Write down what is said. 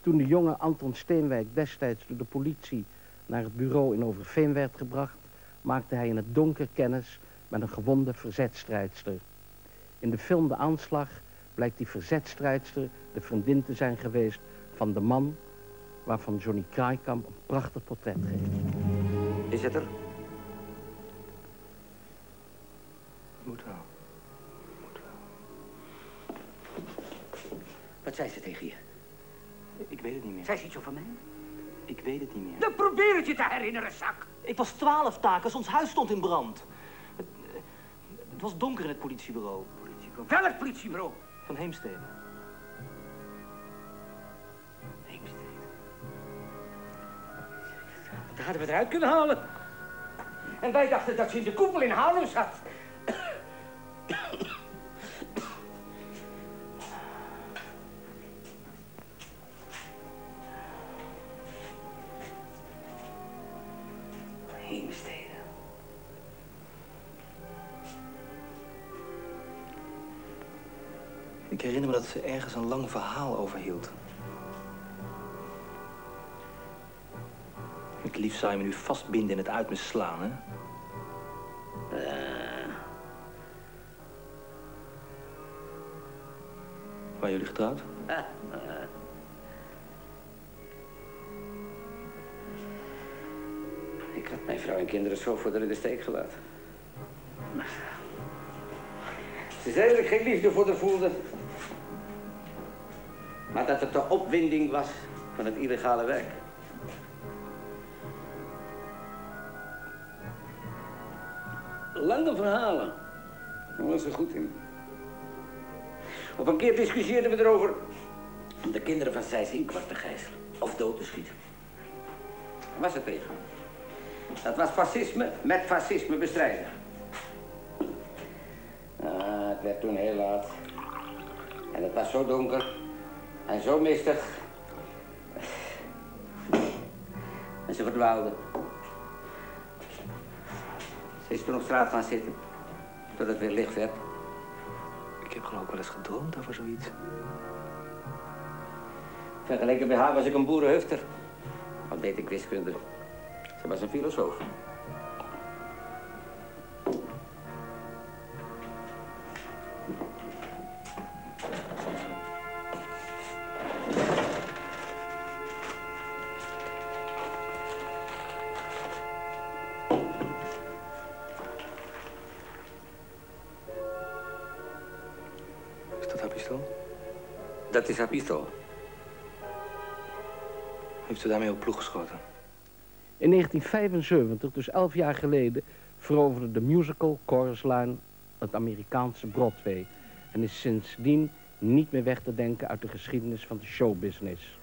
Toen de jonge Anton Steenwijk destijds door de politie naar het bureau in Overveen werd gebracht, maakte hij in het donker kennis met een gewonde verzetstrijdster. In de film De Aanslag blijkt die verzetstrijdster de vriendin te zijn geweest van de man waarvan Johnny Kraaikamp een prachtig portret geeft. Is het er? Moet wel. Moet wel. Wat zei ze tegen je? Ik weet het niet meer. Zei ze iets over mij? Ik weet het niet meer. Dan probeer het je te herinneren, zak. Ik was twaalf takers, ons huis stond in brand. Het, eh, het was donker in het politiebureau Politiebureau. Welk politiebureau? van Heemstede. Heemstede. Dat hadden we eruit kunnen halen. En wij dachten dat ze in de koepel in Haarlem zat. Heemstede. Ik herinner me dat ze ergens een lang verhaal over hield. Het liefst zou je me nu vastbinden en het uit me slaan, hè? Waren jullie getrouwd? Ik mijn vrouw en kinderen zo voor de steek gelaten. Ze zei dat ik geen liefde voor haar voelde. Maar dat het de opwinding was van het illegale werk. Lange verhalen. Daar was ze goed in. Op een keer discussieerden we erover om de kinderen van Zijs in kwart te gijzelen. Of dood te schieten. Daar was het tegen. Dat was fascisme met fascisme bestrijden. Ah, het werd toen heel laat. En het was zo donker. En zo mistig. En ze verdwaalde. Ze is toen op straat gaan zitten. Tot het weer licht werd. Ik heb geloof ik wel eens gedroomd over zoiets. Vergeleken bij haar was ik een boerenhufter. Al deed ik wiskunde. Ze was een filosoof. Is dat haar pistool? Dat is haar pistool. Heeft ze daarmee op ploeg geschoten? In 1975, dus elf jaar geleden, veroverde de musical Chorus Line het Amerikaanse Broadway en is sindsdien niet meer weg te denken uit de geschiedenis van de showbusiness.